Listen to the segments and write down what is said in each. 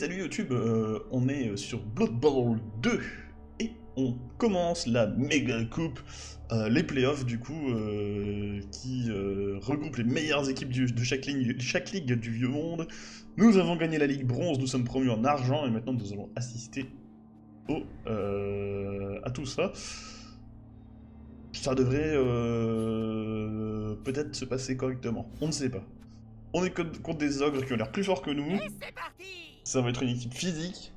Salut YouTube, euh, on est sur Blood Bowl 2 et on commence la méga coupe, euh, les playoffs du coup, euh, qui regroupent les meilleures équipes de chaque chaque ligue du vieux monde. Nous avons gagné la ligue bronze, nous sommes promus en argent et maintenant nous allons assister au, à tout ça. Ça devrait peut-être se passer correctement, on ne sait pas. On est contre des ogres qui ont l'air plus forts que nous. Ça va être une équipe physique.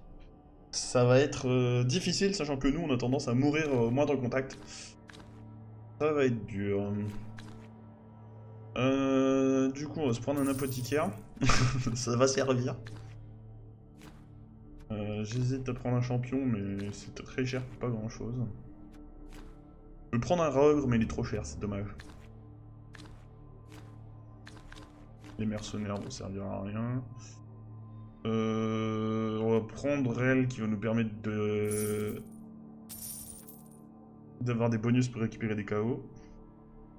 Ça va être euh, difficile, sachant que nous, on a tendance à mourir au moindre contact. Ça va être dur. Euh, du coup, on va se prendre un apothicaire. ça va servir. Euh, j'hésite à prendre un champion, mais c'est très cher pas grand chose. Je vais prendre un rogue, mais il est trop cher, c'est dommage. Les mercenaires vont servir à rien. Euh, on va prendre elle qui va nous permettre de d'avoir des bonus pour récupérer des KO.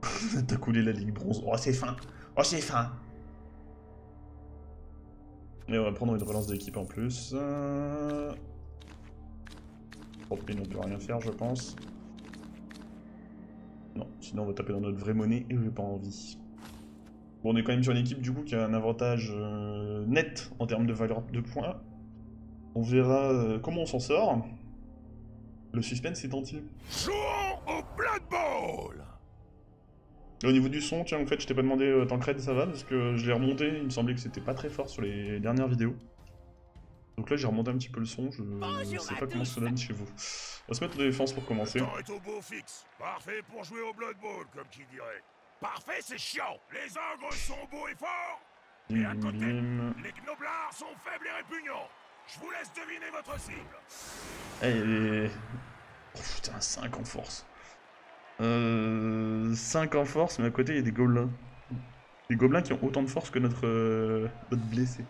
T'as coulé la ligue bronze. Oh c'est fin. Oh c'est fin. Et on va prendre une relance d'équipe en plus. Euh... Oh, on peut rien faire je pense. Non, sinon on va taper dans notre vraie monnaie et j'ai pas envie. Bon, on est quand même sur une équipe du coup qui a un avantage euh, net en termes de valeur de points. On verra euh, comment on s'en sort. Le suspense est entier. Jouons au Blood Bowl au niveau du son, tiens, en fait, je t'ai pas demandé euh, tant cred ça va, parce que je l'ai remonté, il me semblait que c'était pas très fort sur les dernières vidéos. Donc là, j'ai remonté un petit peu le son, je sais pas comment ça donne chez vous. On va se mettre en défense pour commencer. Parfait pour jouer au Blood Bowl, comme qui dirait. Parfait, c'est chiant. Les ogres sont beaux et forts. Et à côté, les gnoblards sont faibles et répugnants. Je vous laisse deviner votre cible. Eh, oh, putain, 5 en force. Euh, 5 en force, mais à côté, il y a des gobelins. Des gobelins qui ont autant de force que notre, euh, notre blessé.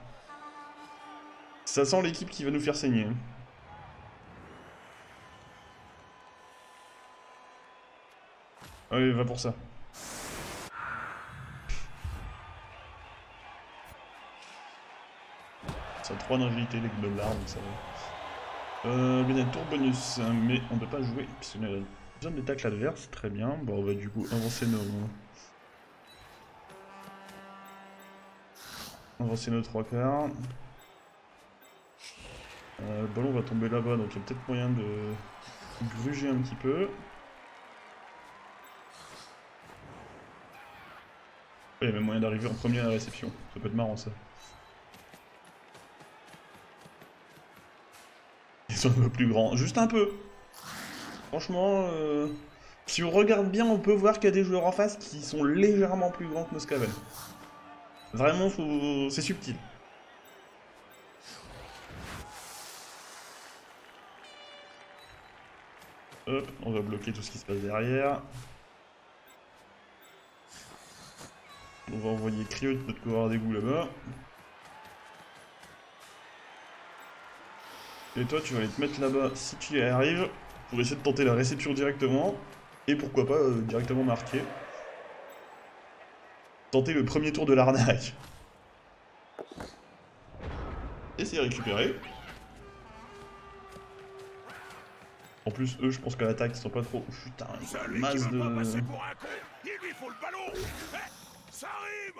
Ça sent l'équipe qui va nous faire saigner. Hein. Allez, va pour ça. Ça a 3 d'agilité, les gnollards, donc ça va. Euh, bien tour bonus, mais on ne peut pas jouer puisqu'on a besoin des tacles adverses, très bien. Bon, on va du coup avancer nos... Avancer nos trois quarts. Euh, le ballon va tomber là-bas, donc il y a peut-être moyen de gruger un petit peu. Il y a même moyen d'arriver en premier à la réception. Ça peut être marrant ça. Un peu plus grand. Juste un peu. Franchement, euh, si on regarde bien, on peut voir qu'il y a des joueurs en face qui sont légèrement plus grands que Moscaven. Vraiment, c'est subtil. On va bloquer tout ce qui se passe derrière. On va envoyer Cryo de notre coureur d'égout là-bas. Et toi, tu vas aller te mettre là-bas si tu y arrives pour essayer de tenter la réception directement. Et pourquoi pas euh, directement marquer. Tenter le premier tour de l'arnaque. Et c'est récupéré. En plus, eux, je pense qu'à l'attaque, ils sont pas trop... Putain, masse de...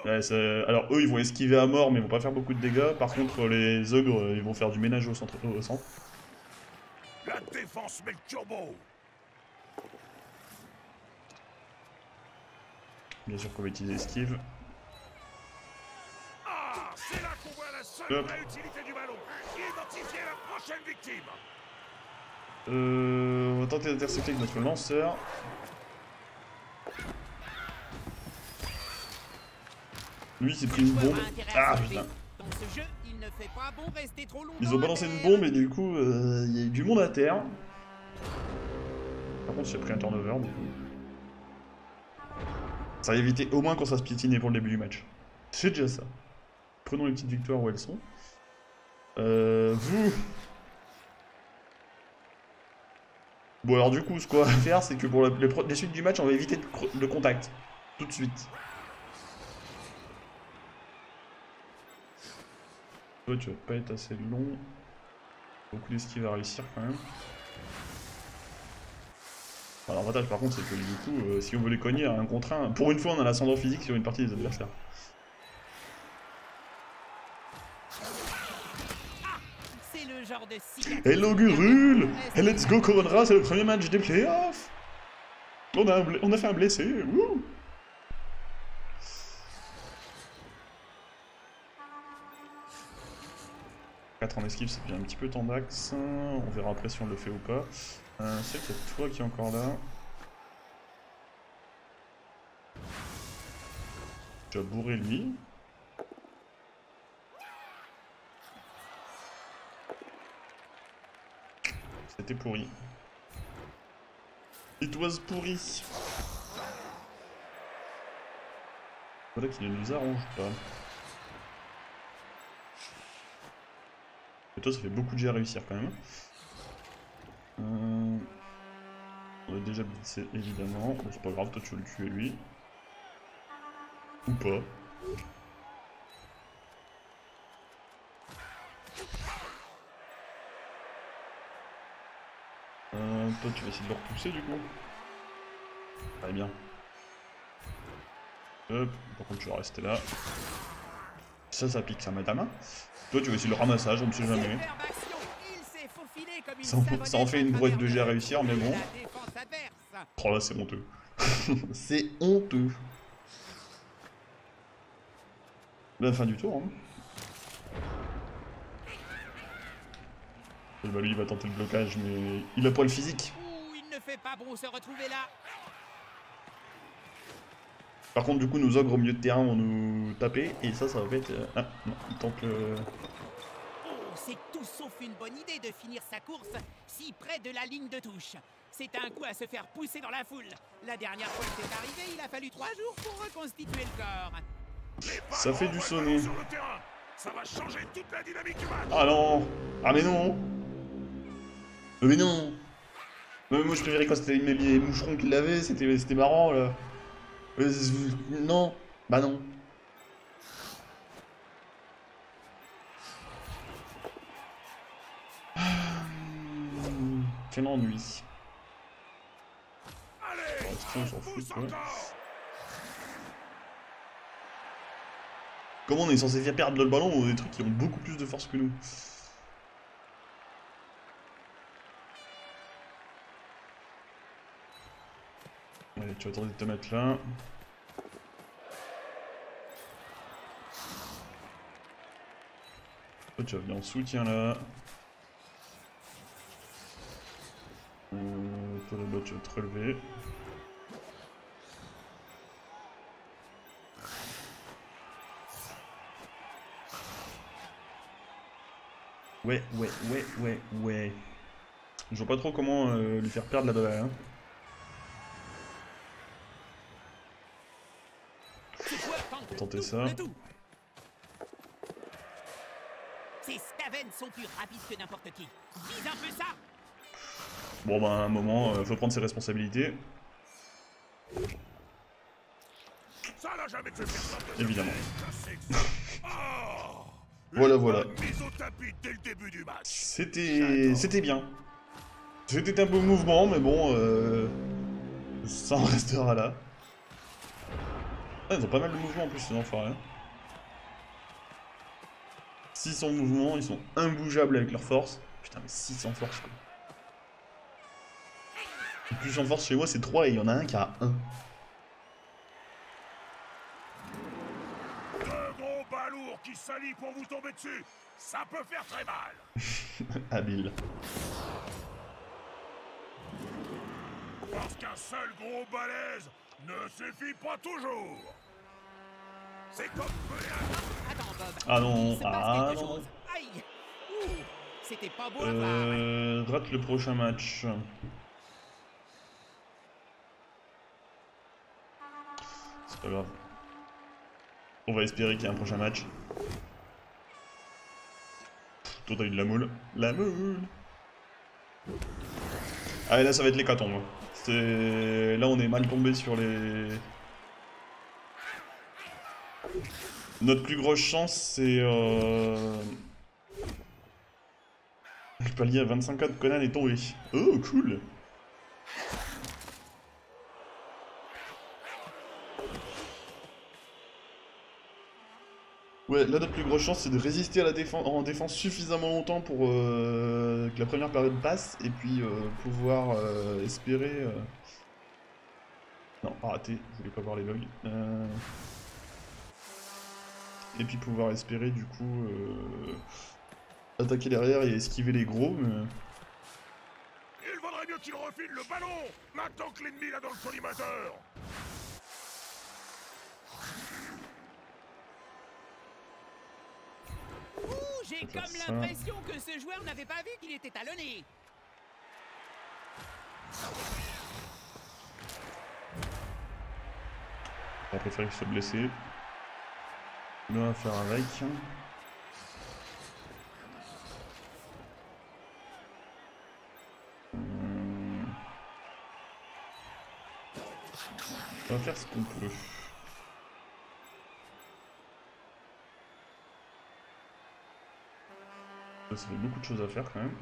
Ouais, Alors eux ils vont esquiver à mort mais ils vont pas faire beaucoup de dégâts. Par contre les ogres ils vont faire du ménage au centre. Au centre. La défense met le turbo. Bien sûr qu'on va utiliser esquive. Ah, c'est là qu'on voit la seule vraie utilité du ballon. Identifier la prochaine victime. Euh, on va tenter d'intercepter avec notre lanceur. Lui, s'est pris une bombe. Ah putain. Ils ont balancé une bombe et du coup, euh, il y a eu du monde à terre. Par contre, j'ai pris un turnover du coup. Ça a évité au moins qu'on se piétiner pour le début du match. C'est déjà ça. Prenons les petites victoires où elles sont. Euh, vous... Bon alors du coup, ce qu'on va faire, c'est que pour les, suites du match, on va éviter le contact. Tout de suite. Toi, tu vas pas être assez long. Beaucoup d'esquives à réussir quand même. Alors, l'avantage par contre, c'est que du coup, euh, si on veut les cogner à un contre un, pour une fois, on a l'ascendant physique sur une partie des adversaires. Hello Gurul Et let's go Coronra, c'est le premier match des playoffs on a, on a fait un blessé, Wouh 4 en esquive, c'est déjà un petit peu tendax. On verra après si on le fait ou pas. Euh, c'est qu'il y a toi qui est encore là. Tu as bourré lui. C'était pourri. It was pourri. Voilà qui ne nous arrange pas. Toi, ça fait beaucoup de jets à réussir quand même. Euh... On a déjà blessé évidemment. C'est pas grave, toi tu veux le tuer lui. Ou pas. Euh, toi tu vas essayer de le repousser du coup. Très bien. Hop, par contre tu vas rester là. Ça, ça pique ça, madame. Hein. Toi, tu veux essayer le ramassage, on ne sait jamais. Ça en, fait une brouette de G à réussir, mais bon. Oh là, c'est honteux. c'est honteux. La fin du tour, hein. Bah lui, il va tenter le blocage, mais il a pas le physique. il ne fait pas se retrouver là. Par contre, du coup, nos ogres au milieu de terrain vont nous taper, et ça, ça va être... Euh, ah, non, tant que... Oh, c'est tout sauf une bonne idée de finir sa course si près de la ligne de touche. C'est un coup à se faire pousser dans la foule. La dernière fois que c'est arrivé, il a fallu trois jours pour reconstituer le corps. Ça fait du sonner. Ça va changer toute la dynamique du match. Ah non Ah mais non Mais non Moi je préférais quand c'était les moucherons qui l'avaient, c'était marrant là. Euh, non. Bah non. Quel ennui. Allez, fout. Comment on est censé faire perdre le ballon aux des trucs qui ont beaucoup plus de force que nous? Tu vas tenter de te mettre là. Tu vas venir en soutien là. Euh, toi là-bas, tu vas te relever. Ouais, ouais, ouais, ouais, ouais. Je vois pas trop comment euh, lui faire perdre la balle. Tenter ça. Ces Skaven sont plus rapides que n'importe qui. Vise un peu ça Bon bah à un moment, euh, faut prendre ses responsabilités. Ça jamais fait Évidemment. Oh voilà voilà. C'était c'était bien. C'était un peu mouvement, mais bon, euh... ça en restera là. Ils ont pas mal de mouvements en plus, ces enfoirés. Hein. sont mouvements, ils sont imbougeables avec leur force. Putain, mais 600 force quoi. Le plus en force chez moi, c'est 3 et il y en a un qui a 1. Un gros balourd qui s'allie pour vous tomber dessus, ça peut faire très mal. Habile. Parce qu'un seul gros balèze ne suffit pas toujours. C'est comme Ah non, ah non. C'était pas beau euh, Rate le prochain match. C'est pas grave. On va espérer qu'il y ait un prochain match. Toi t'as eu de la moule. La moule Allez ah, là ça va être l'hécatombe. Là, on est mal tombé sur les... Notre plus grosse chance, c'est... Euh... Le palier à 25 de Conan est tombé. Oh, cool Ouais, là notre plus grosse chance c'est de résister à la défense en défense suffisamment longtemps pour euh, que la première période passe et puis euh, pouvoir euh, espérer... Non, raté, je voulais pas voir les logs. Et puis pouvoir espérer du coup attaquer derrière et esquiver les gros. Mais... Il vaudrait mieux qu'il refile le ballon maintenant que l'ennemi l'a dans le collimateur J'ai comme l'impression que ce joueur n'avait pas vu qu'il était talonné. On va préférer qu'il soit blessé. On va faire avec. Hmm. On va faire ce qu'on peut. Ça fait beaucoup de choses à faire quand même.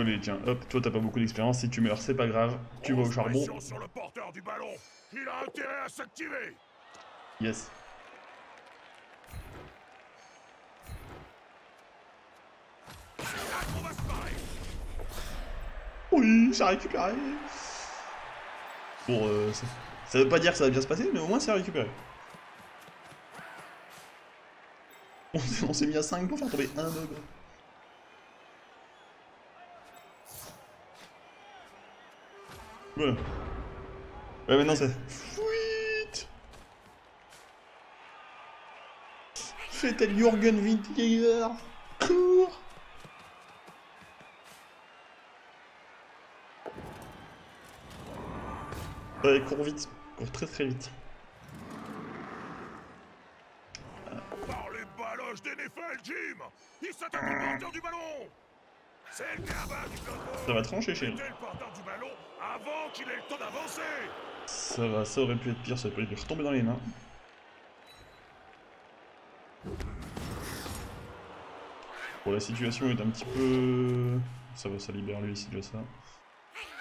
Allez tiens, hop, toi t'as pas beaucoup d'expérience, si tu meurs c'est pas grave, tu vas au charbon. sur le porteur du ballon. Il a intérêt à s'activer. Yes. Oui, ça a récupéré. Bon, euh, ça, veut pas dire que ça va bien se passer, mais au moins c'est récupéré. On s'est mis à 5 pour faire tomber un ogre. Ouais, maintenant c'est... Fuite. Fais-elle Jürgen Windjäger Cours. Ouais, cours vite. Cours très très vite. Par les baloches des Nefel, Jim Il s'attaque au porteur du ballon C'est le cabas du Ça va trancher, chérie. Ça va, ça aurait pu être pire, ça aurait pu retomber dans les mains. Bon, la situation est un petit peu... Ça va, ça libère lui, c'est déjà ça.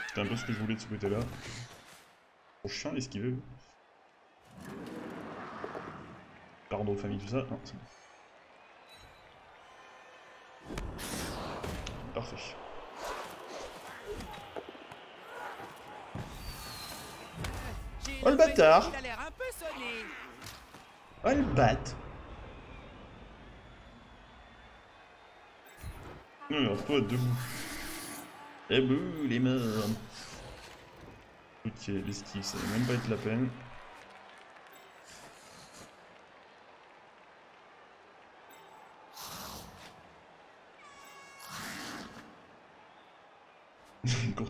C'était un peu ce que je voulais de ce côté-là. Mon chien esquiver. Pardon, famille, tout ça. Non, c'est bon. Oh le bâtard Oh le bat Non, toi debout. Eh bouh, les morts Ok, l'esquive, ça va même pas être la peine.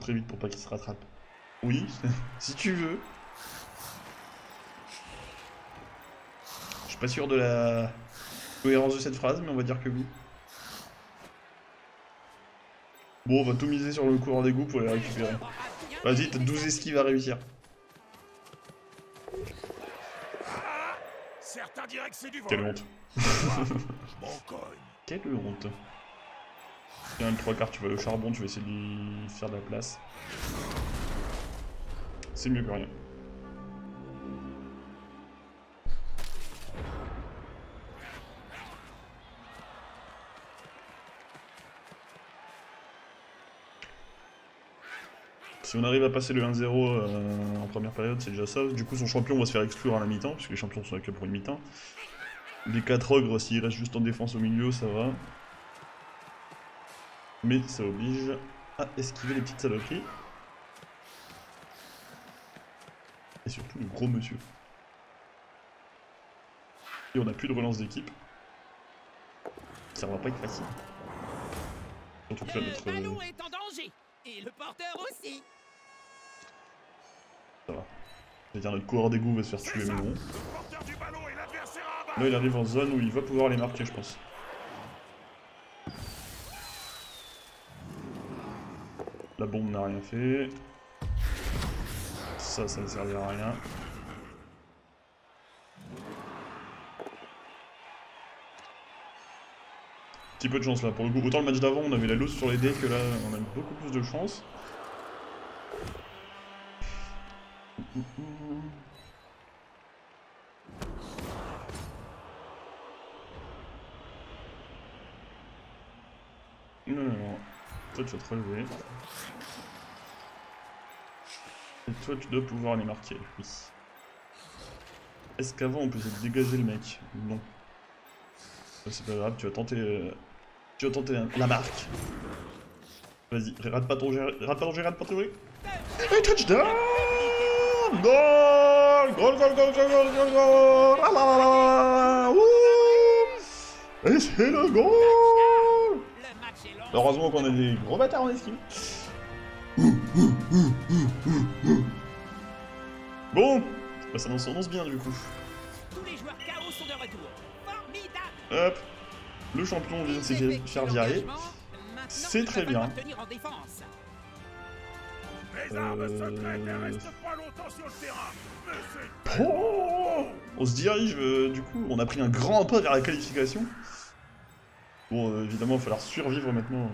Très vite pour pas qu'il se rattrape. Oui, si tu veux. Je suis pas sûr de la cohérence de cette phrase, mais on va dire que oui. Bon, on va tout miser sur le courant d'égout pour les récupérer. Vas-y, t'as 12 esquives à réussir. Certains diraient que c'est du Quelle honte. Quelle honte. Tiens, le 3 quarts, tu vas au charbon, tu vas essayer de lui faire de la place. C'est mieux que rien. Si on arrive à passer le 1-0 euh, en première période, c'est déjà ça. Du coup, son champion va se faire exclure à la mi-temps, puisque les champions sont que pour une mi-temps. Les 4 ogres, s'ils restent juste en défense au milieu, ça va. Mais ça oblige à esquiver les petites saloperies. Et surtout le gros monsieur. Et on n'a plus de relance d'équipe. Ça va pas être facile. Surtout que là, notre... Le ballon est en danger Et le porteur aussi ça va. C'est-à-dire notre coureur d'égout va se faire tuer, mais bon. Là, il arrive en zone où il va pouvoir les marquer, je pense. La bombe n'a rien fait. Ça, ça ne servira à rien. Petit peu de chance là, pour le coup. Autant le match d'avant, on avait la loose sur les dés que là, on a beaucoup plus de chance non, non. Toi, tu vas te relever. Et toi, tu dois pouvoir les marquer, oui. Est-ce qu'avant, on peut dégager le mec Non. C'est pas grave, tu vas tenter... Euh, tu vas tenter la marque. Vas-y, rate pas ton jet, rate pas ton jet, rate pas ton. Et touchdown Goal Goal, goal, goal, goal, goal, Ah Et c'est le goal Heureusement qu'on a des gros bâtards en esquive. Bon, bah ça s'annonce bien du coup. Tous les joueurs KO sont de retour. Formidable Hop, le champion vient de se faire virer. C'est très bien. Euh... Oh on se dirige, euh, du coup, on a pris un grand pas vers la qualification. Bon, euh, évidemment, il va falloir survivre maintenant.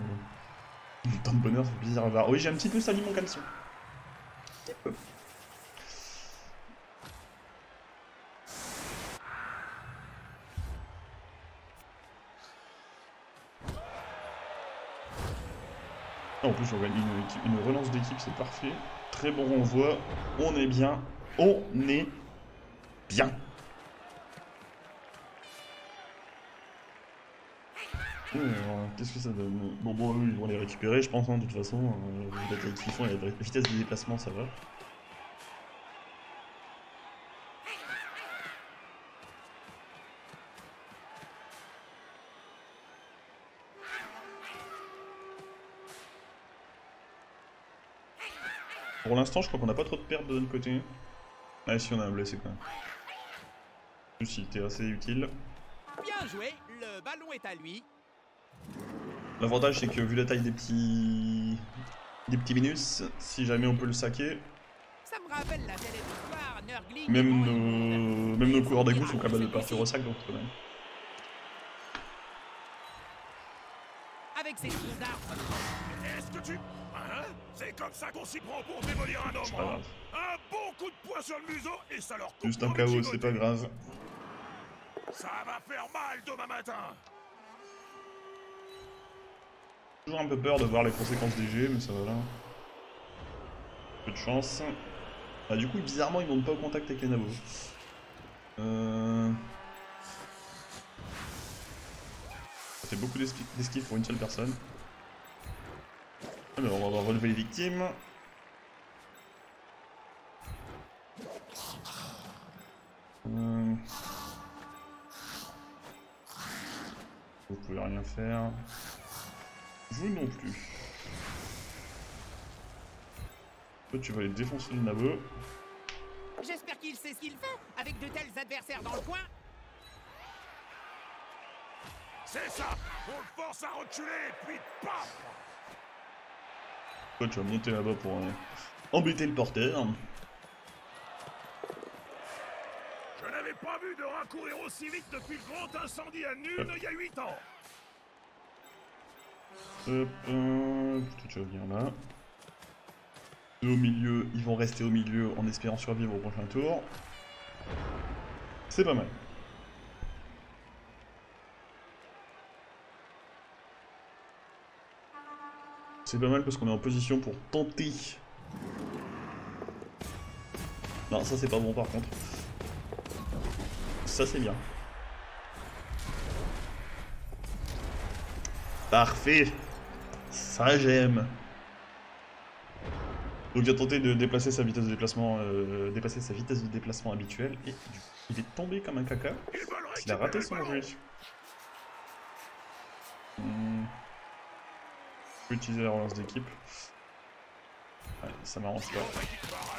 Tant de bonheur, c'est bizarre voir. Oui, j'ai un petit peu sali mon caleçon. Un petit peu. En plus, on gagne une relance d'équipe, c'est parfait. Très bon renvoi. On est bien. On est bien. Qu'est-ce que ça donne? Bon, bon, ils vont les récupérer, je pense, hein, de toute façon. Euh, la taille qu'ils font, la vitesse de déplacement, ça va. Pour l'instant, je crois qu'on n'a pas trop de pertes de notre côté. Ah si, on a un blessé quand même. Plus, il était assez utile. Bien joué, le ballon est à lui. L'avantage, c'est que vu la taille des petits... des petits minus, si jamais on peut le saquer... Ça me rappelle la belle histoire, Nurgling... Même nos... Même nos coureurs d'égout sont capables de partir au sac, donc quand même. Avec ses tirs d'armes... Est-ce que tu... Hein? C'est comme ça qu'on s'y prend pour démolir un homme, hein? Un bon coup de poing sur le museau et ça leur coupe Juste un KO, c'est pas grave. Ça va faire mal demain matin Toujours un peu peur de voir les conséquences des G, mais ça va là. Peu de chance. Ah, du coup, bizarrement, ils montent pas au contact avec les nabos. Euh... Ça fait beaucoup d'esquives pour une seule personne. Alors, on va relever les victimes. Euh... Vous pouvez rien faire. Vous non plus. Toi, tu vas aller défoncer le nabeux. J'espère qu'il sait ce qu'il fait avec de tels adversaires dans le coin. C'est ça On le force à reculer, puis paf Toi, tu vas monter là-bas pour euh, embêter le porteur. Je n'avais pas vu de raccourir aussi vite depuis le grand incendie à Nune il y a 8 ans Hop, euh, tu venir là. Au milieu, ils vont rester au milieu en espérant survivre au prochain tour. C'est pas mal. C'est pas mal parce qu'on est en position pour tenter. Non, ça c'est pas bon par contre. Ça c'est bien. Parfait. Ça j'aime. Donc il a tenté de déplacer sa vitesse de déplacement, euh, dépasser sa vitesse de déplacement habituelle et il est tombé comme un caca. Il a raté son jeu. Hmm. Je peux utiliser la relance d'équipe. Ouais, ça m'arrange pas.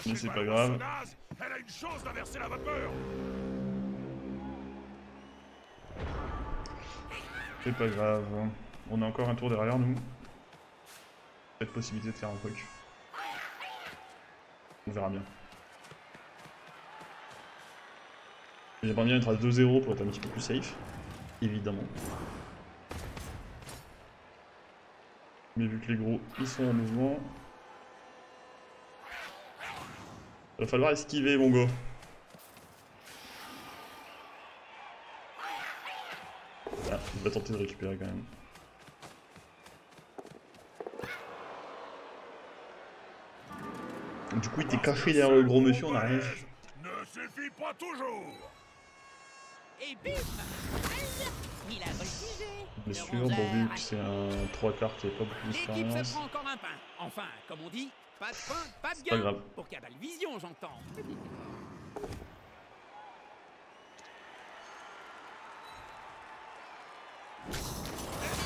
Mais c'est pas grave. Elle a une chance d'inverser la vapeur. C'est pas grave. On a encore un tour derrière nous. Cette possibilité de faire un truc. On verra bien. J'aimerais bien être à 2-0 pour être un petit peu plus safe, évidemment. Mais vu que les gros, ils sont en mouvement... Il va falloir esquiver, mon go. Il va tenter de récupérer quand même. Du coup, il était caché derrière le gros monsieur, on arrive. Ne suffit pas toujours Et bim Aïe Il a voltigé Bien sûr, bon, vu que c'est un 3 quarts qui a pas beaucoup L'équipe se d'expérience. prend encore un pain. Enfin, comme on dit, pas de pain, pas de pas gain. grave. Pour Cabal Vision, j'entends.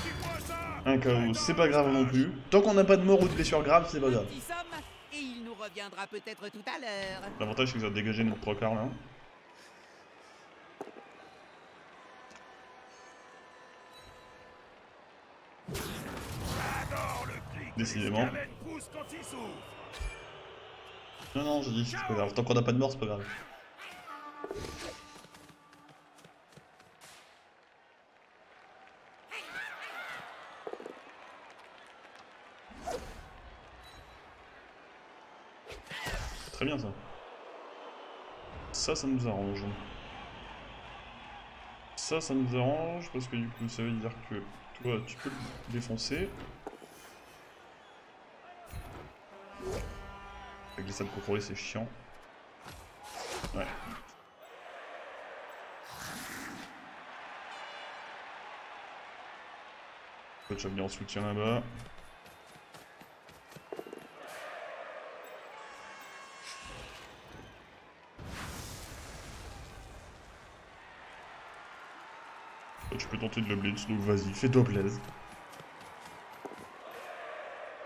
Dis-moi ça Un KO, c'est pas grave non plus. Tant qu'on n'a pas de mort ou de blessure grave, c'est pas grave. Reviendra peut-être tout à l'heure. L'avantage, c'est que ça a dégagé notre 3 quarts là. Décidément. Non, non, j'ai dit, c'est pas grave. Tant qu'on n'a pas de mort, c'est pas grave. Très bien ça. Ça, ça nous arrange. Ça, ça nous arrange parce que du coup, ça veut dire que toi, tu peux le défoncer. Avec les salles contrôlées, c'est chiant. Ouais. Coach va venir en soutien là-bas. Tenter de le blitz, donc vas-y, fais-toi plaisir.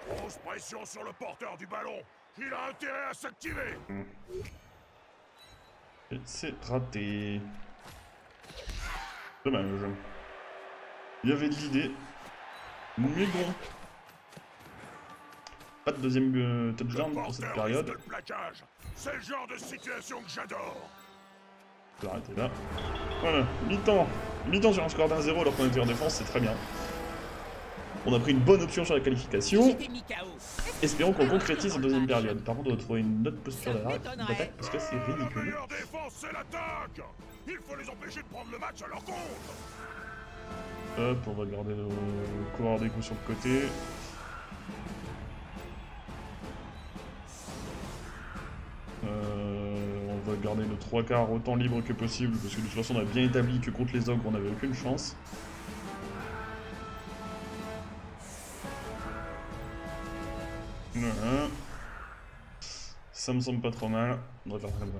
Grosse pression sur le porteur du ballon Il a intérêt à s'activer Et c'est raté. Dommage. Il y avait de l'idée. Mais bon. Pas de deuxième euh, touchdown pour cette période. C'est le genre de situation que j'adore Je vais arrêter là. Voilà, mi-temps. Mi-temps sur un score d'un 0 alors qu'on était en défense, c'est très bien. On a pris une bonne option sur la qualification. Espérons qu'on concrétise en deuxième période. Par contre, on doit trouver une autre posture d'attaque d'attaque parce que c'est ridicule. meilleure défense, c'est l'attaque Il faut les empêcher de prendre le match à leur compte Hop, on va garder nos coureurs des coups sur le côté. Euh, va garder nos trois quarts autant libres que possible parce que de toute façon on a bien établi que contre les ogres on n'avait aucune chance. Voilà. Ça me semble pas trop mal. On va faire comme ça.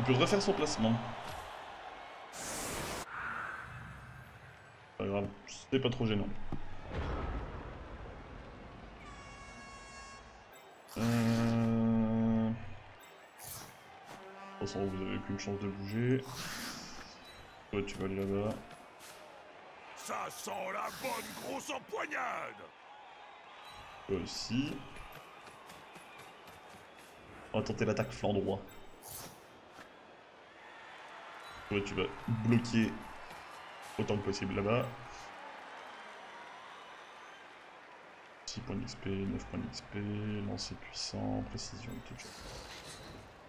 Il peut refaire son placement. Pas grave, c'est pas trop gênant. Toute façon, vous avez qu'une chance de bouger. Toi, tu vas aller là-bas. Ça sent la bonne grosse empoignade Toi aussi. On va tenter l'attaque flanc droit. Toi, tu vas bloquer autant que possible là-bas. 6 points d'XP, 9 points d'XP, lancer puissant, précision, tout ça.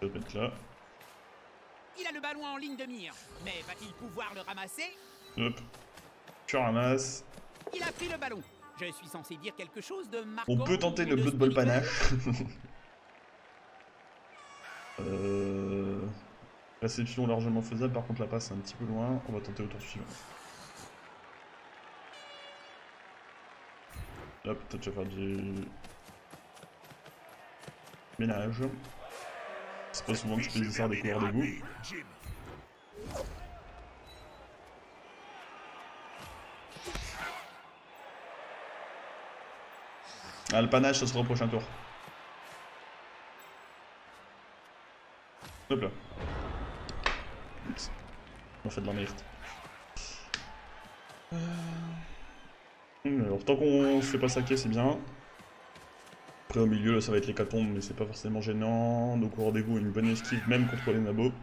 Je vais te mettre là. Il a le ballon en ligne de mire. Mais va-t-il pouvoir le ramasser Hop. Tu ramasses. Il a pris le ballon. Je suis censé dire quelque chose de marquant. On peut tenter le de Blood Ball spirituel panache. euh... Réception largement faisable, par contre la passe est un petit peu loin. On va tenter au tour suivant. Hop, t'as déjà fait du ménage. C'est pas souvent que je fais des sorts des. Ah, le panache, ça sera au prochain tour. Hop là. On fait de la merde. Euh, Alors, tant qu'on fait pas saquer, c'est bien. Au milieu là ça va être les catombes mais c'est pas forcément gênant. Donc au rendez-vous une bonne esquive même contre les nabos.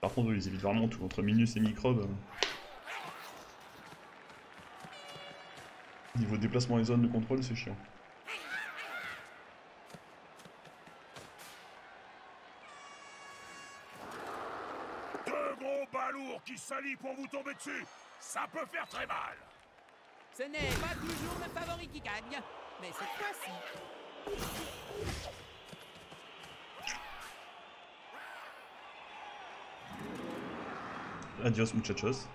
Par contre ils évitent vraiment tout entre Minus et Microbe. Niveau déplacement et zones de contrôle c'est chiant. Deux gros balourds qui s'allient pour vous tomber dessus. Ça peut faire très mal. Ce n'est pas toujours le favori qui gagne, mais cette fois-ci. Adios muchachos.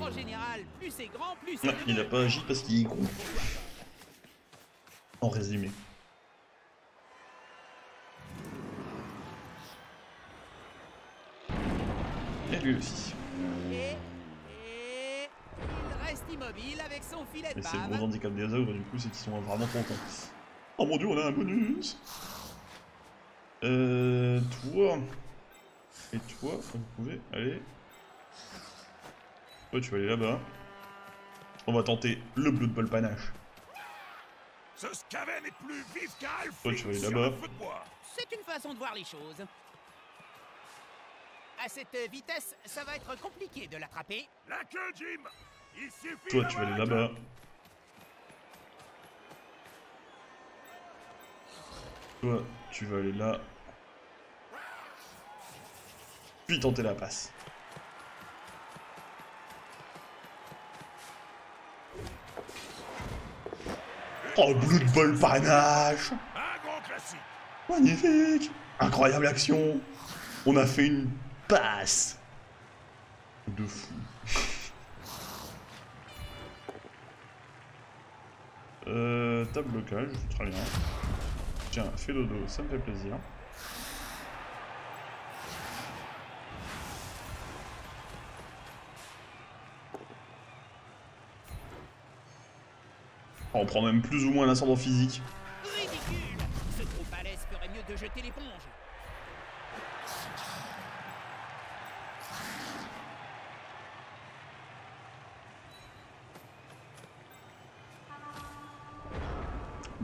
En général, plus c'est grand, plus c'est. Non, il a pas agi parce qu'il est con. En résumé. Et lui aussi. Et immobile avec son filet de Mais c'est le gros handicap des ogres du coup, c'est qu'ils sont vraiment contents. Oh mon dieu, on a un bonus Euh... Toi... Et toi, vous pouvez aller... Toi, tu vas aller là-bas. On va tenter le Blood Ball panache. Ce Skaven est plus vif qu'un Toi, tu vas aller là-bas. C'est une façon de voir les choses. À cette vitesse, ça va être compliqué de l'attraper. La queue, Jim Toi, tu vas aller là-bas. Toi, tu vas aller là. Puis tenter la passe. Oh, Blood Ball panache. Magnifique Incroyable action On a fait une passe De fou. Euh, table blocage, très bien. Tiens, fais dodo, ça me fait plaisir. On prend même plus ou moins l'ascendant physique. Ridicule Ce à l'aise ferait mieux de jeter l'éponge.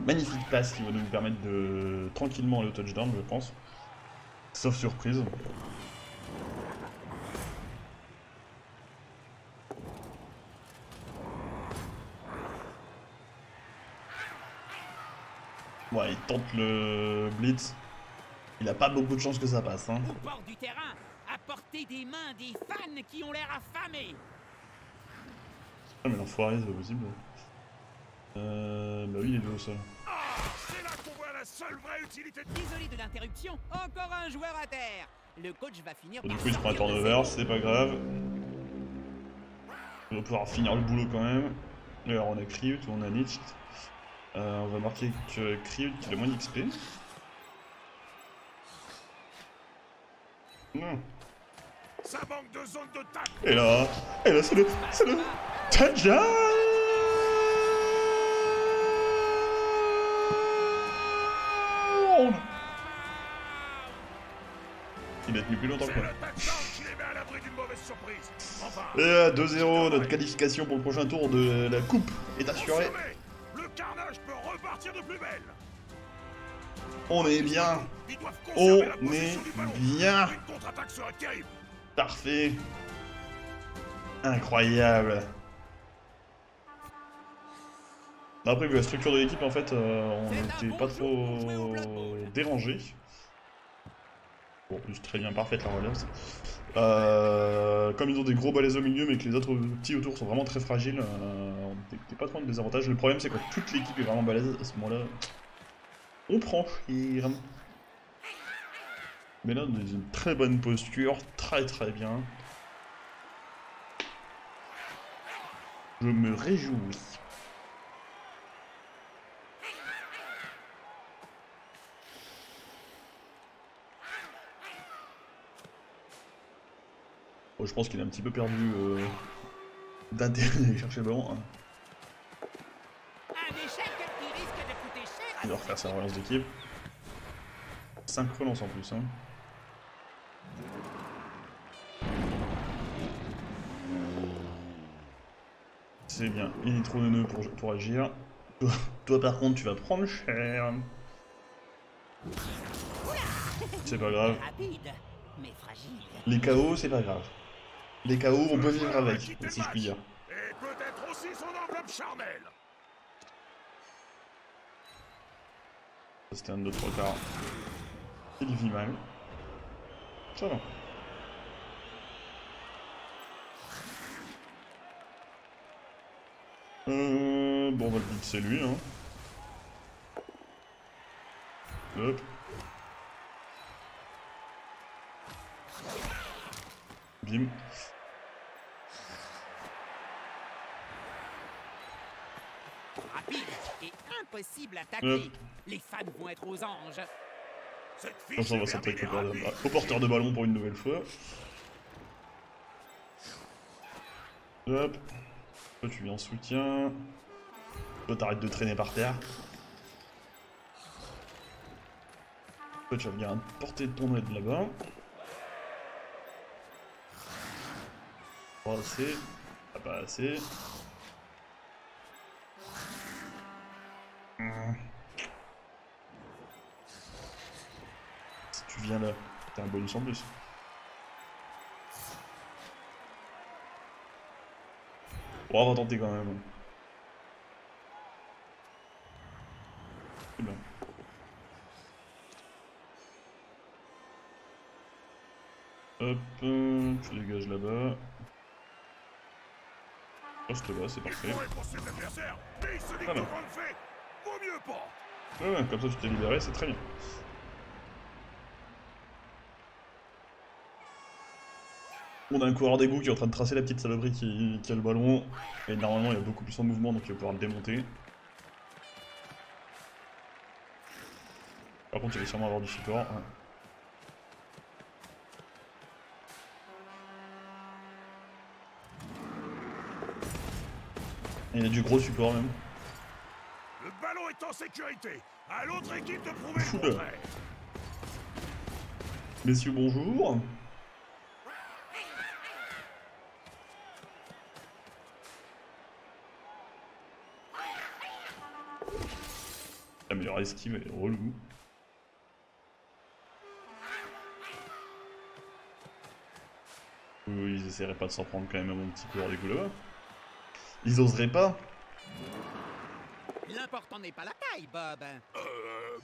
Magnifique passe qui va nous permettre de tranquillement aller au touchdown, je pense. Sauf surprise. Ouais, il tente le blitz. Il a pas beaucoup de chance que ça passe. Hein. Au bord du terrain, à portée des mains des fans qui ont l'air affamés. Ah, mais l'enfoiré, c'est pas possible. Euh. Bah oui, il est deux au sol. Seule vraie utilité de... Désolé de l'interruption, encore un joueur à terre. Le coach va finir Du par coup, il se prend un turnover, c'est pas grave. On va pouvoir finir le boulot quand même. Alors, on a Kriut ou on a Nietzsche. Euh, on va marquer que Kriut qui a le moins d'XP. Non. Ça manque de zone de tac. Et là, et là, c'est le, c'est le Il va être mieux plus longtemps C'est que le moi. touchdown qui les met à l'abri d'une mauvaise surprise. Enfin... Et à 2-0, notre qualification pour le prochain tour de la coupe est assurée. confirmé. Le carnage peut repartir de plus belle. On est bien, on est bien, parfait, incroyable. Après, vu la structure de l'équipe, en fait, euh, on n'était pas trop Bowl. Bon, plus, très bien parfaite la relève. Euh, comme ils ont des gros balais au milieu, mais que les autres petits autour sont vraiment très fragiles, euh, n'était pas trop en désavantage. Le problème, c'est que toute l'équipe est vraiment balèze à ce moment-là. On prend cher. Mais là, on dans une très bonne posture, très très bien. Je me réjouis. Je pense qu'il a un petit peu perdu euh, d'intérêt d'aller chercher le ballon. hein. De Il son refaire sa relance d'équipe. 5 relances en plus. Hein. C'est bien, il est trop neuneux pour, pour agir. Toi, toi, par contre tu vas prendre cher. C'est pas grave. Les KO c'est pas grave. Les KO on peut vivre avec, si je puis dire. Et peut-être aussi son enveloppe charnelle. C'était un de trois quarts. Il vit mal. Ça va. Euh, bon, on va le que c'est lui, hein. Hop. Bim. Rapide et impossible à tacler. Les fans vont être aux anges. On va s'attaquer terminée au porteur de- rapide. au porteur de ballon pour une nouvelle fois. Hop. Toi, tu viens en soutien. Toi, t'arrêtes de traîner par terre. Toi, tu regardes porter ton aide là-bas. Pas assez. Ah, pas assez. Si tu viens là, t'as un bonus en plus. Bon, on va tenter quand même. C'est bien. Hop, euh, tu dégages là-bas. Reste là, c'est parfait. Vaut mieux pas. Ouais, comme ça tu t'es libéré, c'est très bien. On a un coureur d'égout qui est en train de tracer la petite saloperie qui, a le ballon. Et normalement, il y a beaucoup plus en mouvement, donc il va pouvoir le démonter. Par contre, il va sûrement avoir du support. Et il y a du gros support même. En sécurité. À l'autre équipe de prouver le Oula. contraire. Messieurs, bonjour. La meilleure esquive, elle est relou. Oui, ils essaieraient pas de s'en prendre quand même à mon petit coureur des là Ils oseraient pas L'important n'est pas la taille, Bob. Euh,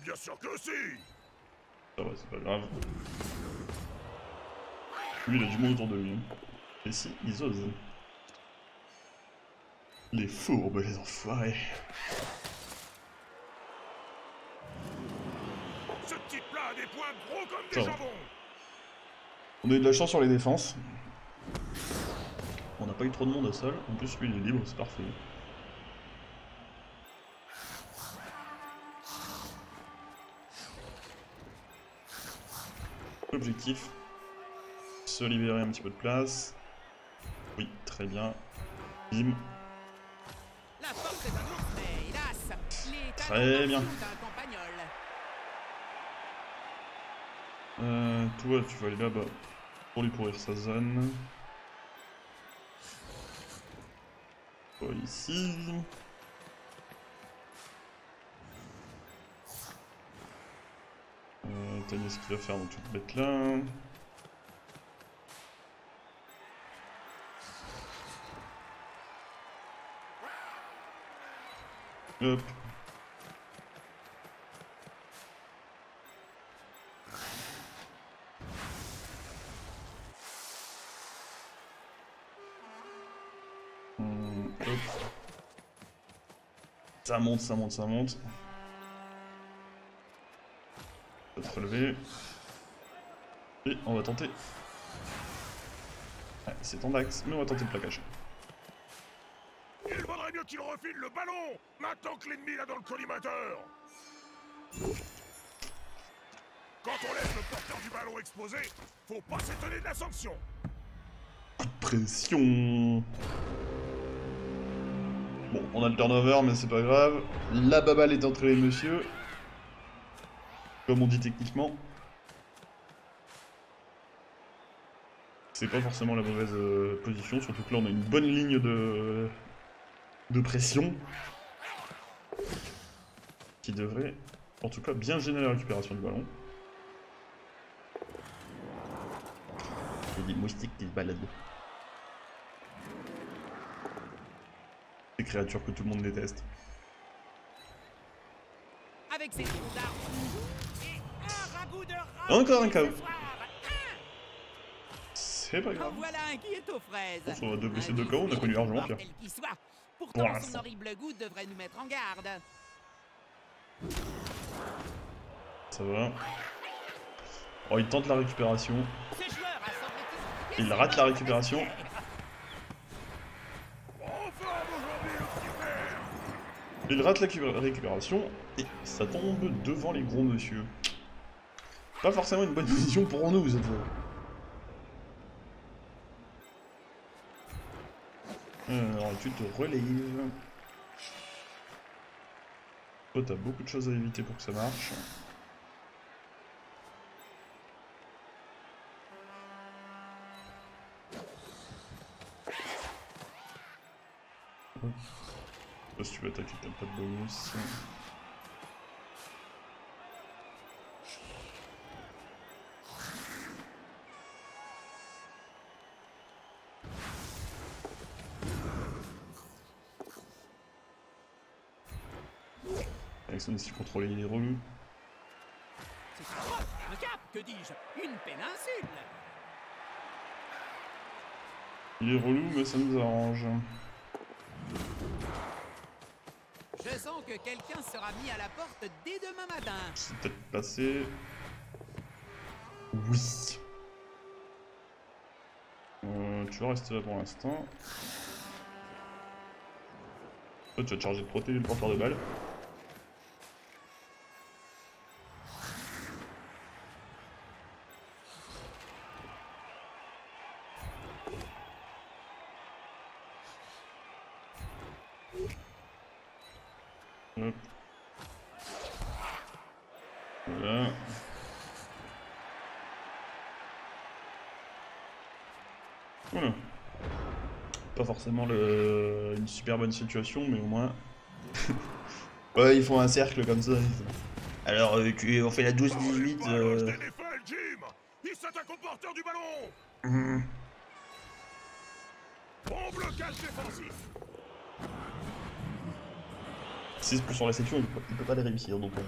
bien sûr que si. Ça va, c'est pas grave. Lui, il a du monde autour de lui. hein. Et si, ils osent. Les fourbes, les enfoirés. Ce a des points gros comme des jambons. On a eu de la chance sur les défenses. On n'a pas eu trop de monde au sol. En plus, lui, il est libre, c'est parfait. Se libérer un petit peu de place. Oui, très bien. Bim. Très bien. Euh, toi, tu vas aller là-bas pour lui pourrir sa zone. Toi ici. Ce qu'il va faire dans toute bête là. Hop. Hum, hop. Ça monte, ça monte, ça monte. Relever. Et on va tenter. Ouais, c'est en axe, mais on va tenter le plaquage. Il vaudrait mieux qu'il refile le ballon maintenant que l'ennemi l'a dans le collimateur. Quand on laisse le porteur du ballon exposé, faut pas s'étonner de la sanction. Pression Bon, on a le turnover, mais c'est pas grave. La baballe est entre les monsieur. Comme on dit techniquement. C'est pas forcément la mauvaise euh, position, surtout que là on a une bonne ligne de, de pression qui devrait en tout cas bien gêner la récupération du ballon. Il y a des moustiques qui se baladent. Des créatures que tout le monde déteste. Avec ses Encore un KO. C'est pas grave. voilà un qui est aux fraises. On se va deux blessés, KO, on a connu largement pire. Pourtant, son horrible goût devrait nous mettre en garde. Ça va. Oh, il tente la récupération. Il rate la récupération. Il rate la cu- récupération et ça tombe devant les gros monsieur. Pas forcément une bonne position pour nous cette fois. Alors tu te relèves. Toi t'as beaucoup de choses à éviter pour que ça marche. Si tu veux attaquer, t'as pas de bonus. Les un cap, que dis-je? Une péninsule Il est relou, mais ça nous arrange. Je sens que quelqu'un sera mis à la porte dès demain matin. C'est peut-être passé. Oui. Euh, tu vas rester là pour l'instant. Toi, tu vas te charger de protéger le porteur de balles. Hop. Voilà. Voilà. Pas forcément le... une super bonne situation, mais au moins. ouais, ils font un cercle comme ça. Alors, euh, tu- on fait la 12-18. Ballon Euh... Il s'attaque au porteur du ballon Bon blocage défensif 6 plus sur la section, il peut, il peut pas les réussir donc. euh.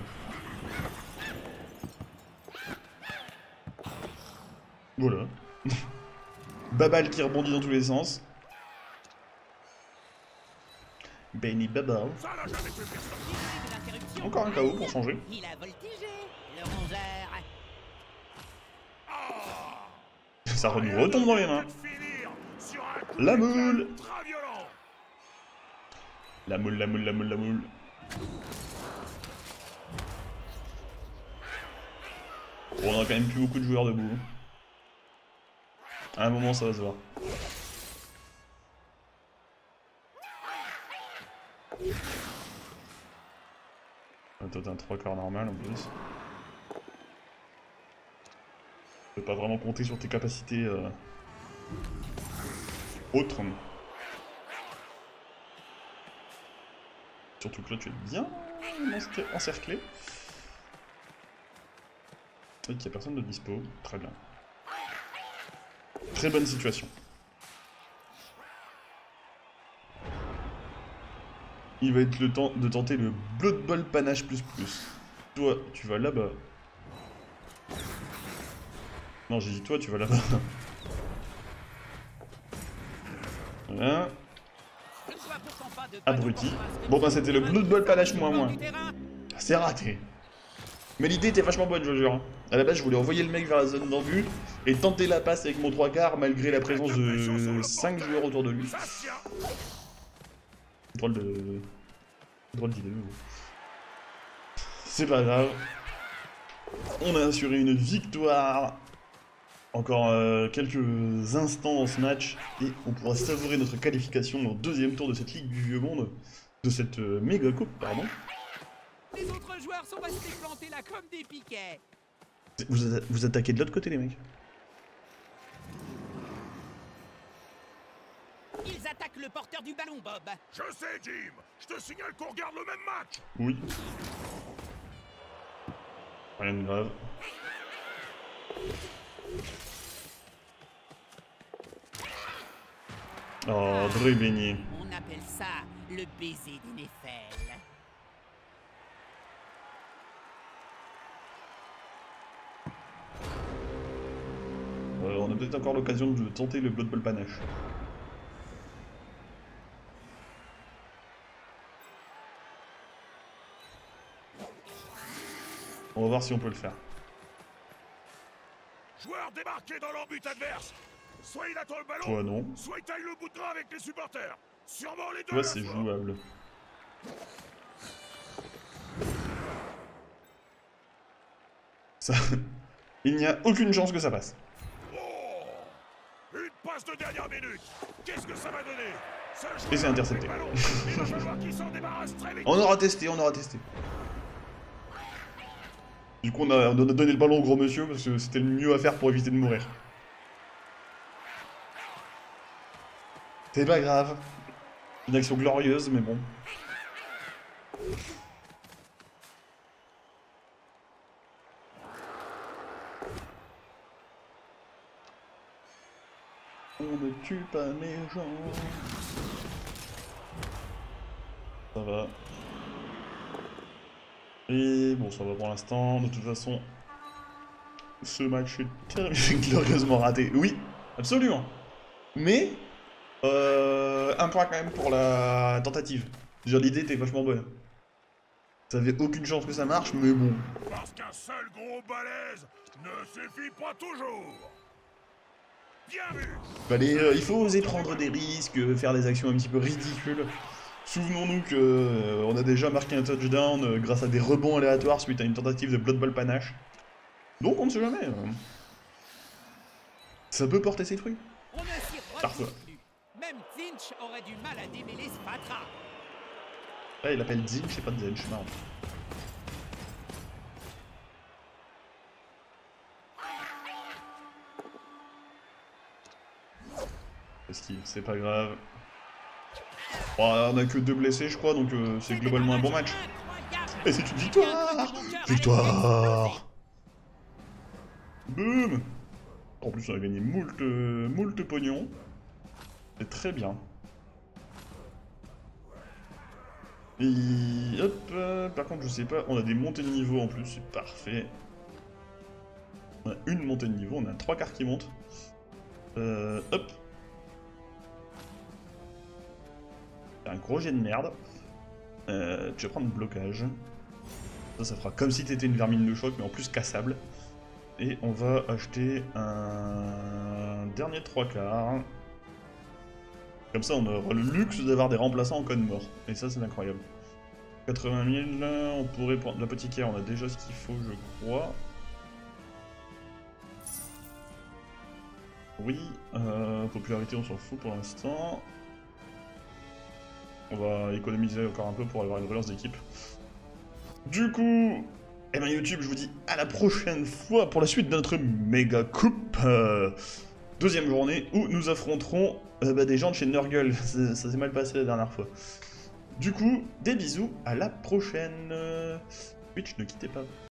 Voilà. Babal qui rebondit dans tous les sens. Benny Babal. Ça n'a jamais fait personne Il y a eu Encore un KO pour changer. Il a voltigé, le rongeur. Ça nous retombe dans les mains. La moule. La moule, la moule, la moule, la moule. Bon, on a quand même plus beaucoup de joueurs debout. À un moment, ça va se voir. Ah, Toi, t'as un 3 quarts normal en plus. Tu peux pas vraiment compter sur tes capacités euh, autres. Surtout que là, tu es bien encer- encerclé. Et qu'il n'y a personne de dispo. Très bien. Très bonne situation. Il va être le temps de tenter le Blood Bowl Panache plus plus. Toi, tu vas là-bas. Non, j'ai dit toi, tu vas là-bas. Voilà. Abruti. Bon, bah, c'était le Blood Bowl Panache moins moins. C'est raté. Mais l'idée était vachement bonne, je vous jure. À la base, je voulais envoyer le mec vers la zone d'embut et tenter la passe avec mon 3 quarts malgré la présence de 5 joueurs autour de lui. Drôle de. Drôle d'idée. mais bon. C'est pas grave. On a assuré une victoire. Encore euh, quelques instants dans ce match et on pourra savourer notre qualification au deuxième tour de cette Ligue du Vieux Monde. De cette euh, méga coupe, pardon. Les autres joueurs sont restés plantés là comme des piquets. Vous, atta- vous attaquez de l'autre côté, les mecs Ils attaquent le porteur du ballon, Bob. Je sais, Jim. Je te signale qu'on regarde le même match. Oui. Rien de grave. Oh, dribbling. On appelle ça le baiser des. Euh, on a peut-être encore l'occasion de tenter le Blood Bowl panache. On va voir si on peut le faire. Joueur débarqué dans leur but adverse. Soit il attend le ballon, Toi non. soit il taille le bout de gras avec les supporters. Sûrement les deux. Toi c'est jouable. Ça... Il n'y a aucune chance que ça passe. Oh Une passe de dernière minute. Qu'est-ce que ça va donner? Et c'est intercepté. On aura testé, on aura testé. Du coup, on a, on a donné le ballon au gros monsieur parce que c'était le mieux à faire pour éviter de mourir. C'est pas grave. Une action glorieuse, mais bon. On ne tue pas mes gens. Ça va. Et bon, ça va pour l'instant. De toute façon, ce match est glorieusement raté. Oui, absolument. Mais, euh, un point quand même pour la tentative. Genre, l'idée était vachement bonne. Ça avait aucune chance que ça marche, mais bon. Parce qu'un seul gros balèze ne suffit pas toujours. Bien vu. Fallait, euh, il faut oser prendre des risques, faire des actions un petit peu ridicules. Souvenons-nous que euh, on a déjà marqué un touchdown euh, grâce à des rebonds aléatoires suite à une tentative de Blood Ball panache. Donc on ne sait jamais. euh. Ça peut porter ses fruits. Parfois. Même Zinch aurait du mal à démêler. Là, il appelle Zinch, c'est pas Zinch, marrant. C'est pas grave. Oh, on a que deux blessés, je crois, donc euh, c'est globalement un bon match. Et c'est une victoire Victoire Boum En plus, on a gagné moult, euh, moult pognon. C'est très bien. Et hop, euh, par contre, je sais pas, on a des montées de niveau en plus, c'est parfait. On a une montée de niveau, on a trois quarts qui montent. Hop. Un gros jet de merde. Euh, tu vas prendre blocage. Ça, ça fera comme si t'étais une vermine de choc, mais en plus cassable. Et on va acheter un dernier trois quarts. Comme ça, on aura le luxe d'avoir des remplaçants en cas de mort. Et ça, c'est incroyable. 80 000, on pourrait prendre l'apothicaire, on a déjà ce qu'il faut, je crois. Oui, euh, popularité, on s'en fout pour l'instant. On va économiser encore un peu pour avoir une relance d'équipe. Du coup, eh ben YouTube, je vous dis à la prochaine fois pour la suite de notre méga coupe. euh, deuxième journée où nous affronterons euh, bah, des gens de chez Nurgle. Ça ça s'est mal passé la dernière fois. Du coup, des bisous, à la prochaine. Twitch, ne quittez pas.